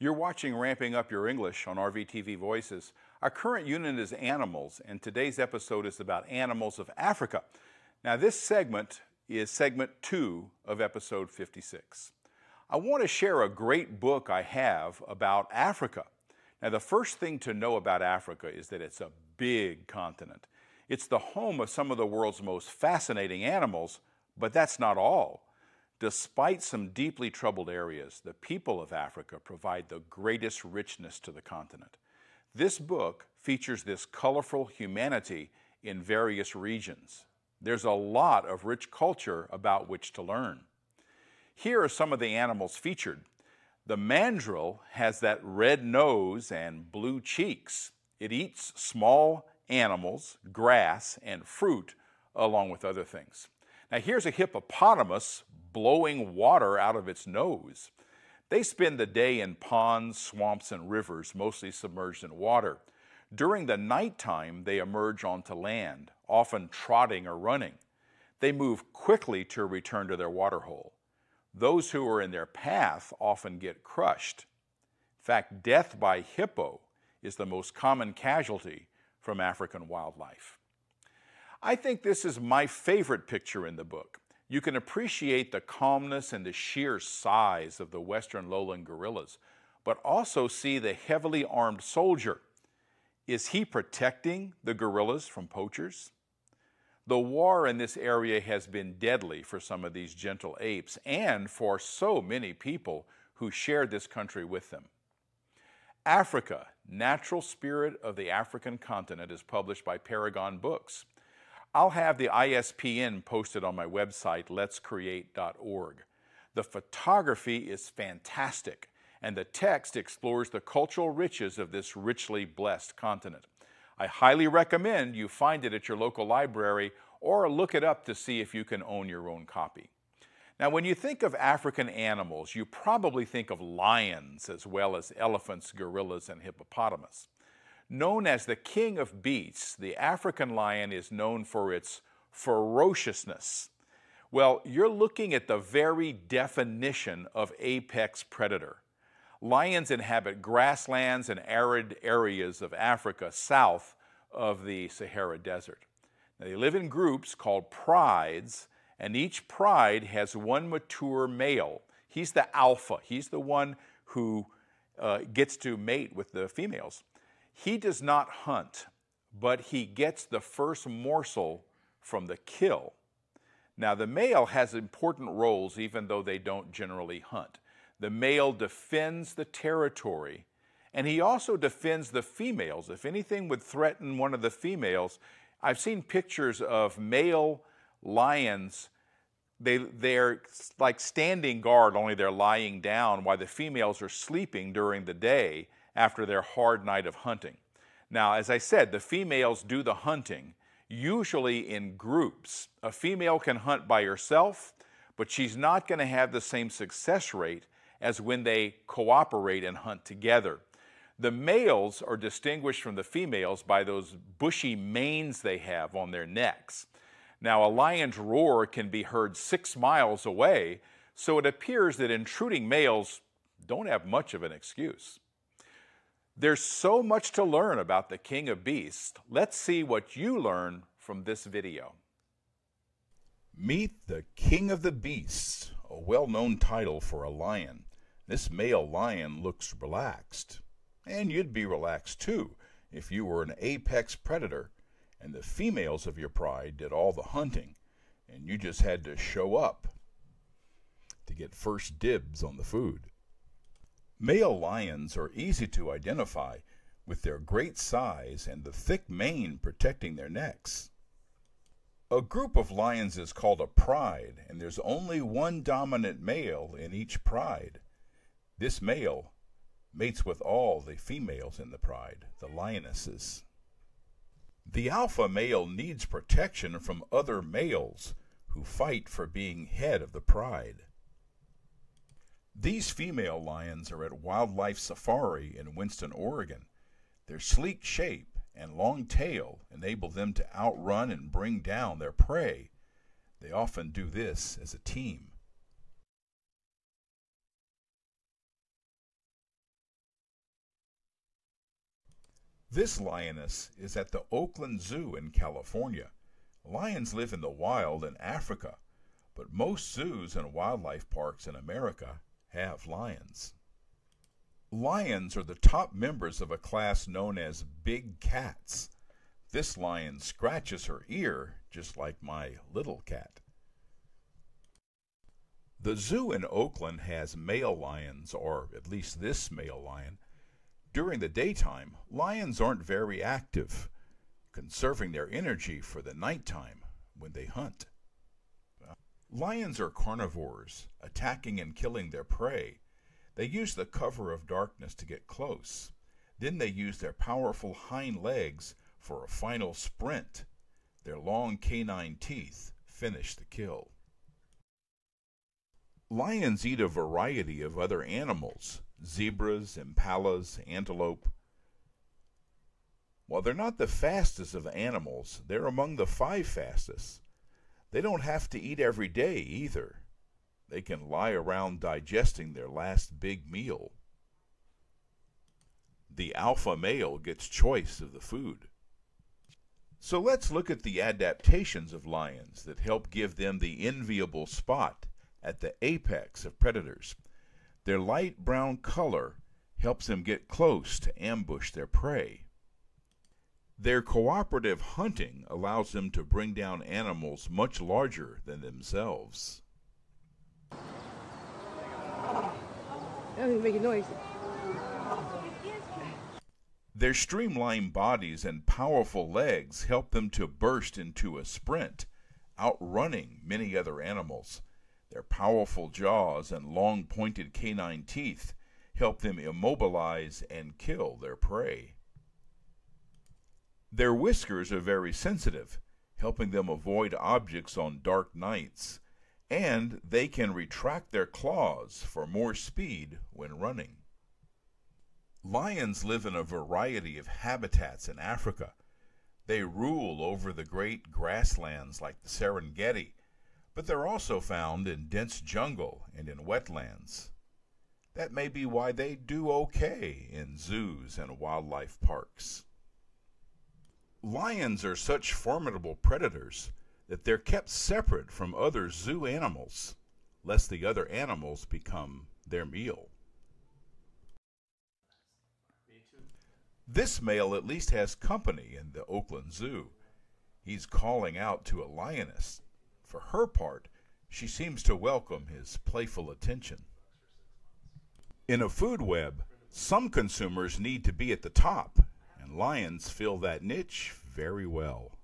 You're watching Ramping Up Your English on RVTV Voices. Our current unit is animals, and today's episode is about animals of Africa. Now, this segment is segment two of episode 56. I want to share a great book I have about Africa. Now, the first thing to know about Africa is that it's a big continent. It's the home of some of the world's most fascinating animals, but that's not all. Despite some deeply troubled areas, the people of Africa provide the greatest richness to the continent. This book features this colorful humanity in various regions. There's a lot of rich culture about which to learn. Here are some of the animals featured. The mandrill has that red nose and blue cheeks. It eats small animals, grass, and fruit, along with other things. Now, here's a hippopotamus blowing water out of its nose. They spend the day in ponds, swamps, and rivers, mostly submerged in water. During the nighttime, they emerge onto land, often trotting or running. They move quickly to return to their waterhole. Those who are in their path often get crushed. In fact, death by hippo is the most common casualty from African wildlife. I think this is my favorite picture in the book you can appreciate the calmness and the sheer size of the western lowland gorillas, but also see the heavily armed soldier. Is he protecting the gorillas from poachers? The war in this area has been deadly for some of these gentle apes and for so many people who shared this country with them. Africa, Natural Spirit of the African Continent is published by Paragon Books. I'll have the ISBN posted on my website, LetzCreate.org. The photography is fantastic, and the text explores the cultural riches of this richly blessed continent. I highly recommend you find it at your local library or look it up to see if you can own your own copy. Now, when you think of African animals, you probably think of lions as well as elephants, gorillas, and hippopotamus. Known as the king of beasts, the African lion is known for its ferociousness. Well, you're looking at the very definition of apex predator. Lions inhabit grasslands and arid areas of Africa south of the Sahara Desert. Now, they live in groups called prides, and each pride has one mature male. He's the alpha, he's the one who uh, gets to mate with the females. He does not hunt, but he gets the first morsel from the kill. Now, the male has important roles even though they don't generally hunt. The male defends the territory, and he also defends the females. If anything would threaten one of the females, I've seen pictures of male lions. They, they're like standing guard, only they're lying down while the females are sleeping during the day after their hard night of hunting. Now, as I said, the females do the hunting, usually in groups. A female can hunt by herself, but she's not going to have the same success rate as when they cooperate and hunt together. The males are distinguished from the females by those bushy manes they have on their necks. Now, a lion's roar can be heard six miles away, so it appears that intruding males don't have much of an excuse. There's so much to learn about the King of Beasts. Let's see what you learn from this video. Meet the King of the Beasts, a well-known title for a lion. This male lion looks relaxed, and you'd be relaxed too if you were an apex predator and the females of your pride did all the hunting and you just had to show up to get first dibs on the food. Male lions are easy to identify with their great size and the thick mane protecting their necks. A group of lions is called a pride, and there's only one dominant male in each pride. This male mates with all the females in the pride, the lionesses. The alpha male needs protection from other males who fight for being head of the pride. These female lions are at Wildlife Safari in Winston, Oregon. Their sleek shape and long tail enable them to outrun and bring down their prey. They often do this as a team. This lioness is at the Oakland Zoo in California. Lions live in the wild in Africa, but most zoos and wildlife parks in America have lions. Lions are the top members of a class known as big cats. This lion scratches her ear just like my little cat. The zoo in Oakland has male lions, or at least this male lion. During the daytime, lions aren't very active, conserving their energy for the nighttime when they hunt. Lions are carnivores, attacking and killing their prey. They use the cover of darkness to get close. Then they use their powerful hind legs for a final sprint. Their long canine teeth finish the kill. Lions eat a variety of other animals zebras, impalas, antelope. While they're not the fastest of animals, they're among the five fastest. They don't have to eat every day either. They can lie around digesting their last big meal. The alpha male gets choice of the food. So let's look at the adaptations of lions that help give them the enviable spot at the apex of predators. Their light brown color helps them get close to ambush their prey. Their cooperative hunting allows them to bring down animals much larger than themselves. making noise. Their streamlined bodies and powerful legs help them to burst into a sprint, outrunning many other animals. Their powerful jaws and long pointed canine teeth help them immobilize and kill their prey. Their whiskers are very sensitive, helping them avoid objects on dark nights, and they can retract their claws for more speed when running. Lions live in a variety of habitats in Africa. They rule over the great grasslands like the Serengeti but they're also found in dense jungle and in wetlands. That may be why they do okay in zoos and wildlife parks. Lions are such formidable predators that they're kept separate from other zoo animals, lest the other animals become their meal. This male at least has company in the Oakland Zoo. He's calling out to a lioness for her part, she seems to welcome his playful attention. In a food web, some consumers need to be at the top, and lions fill that niche very well.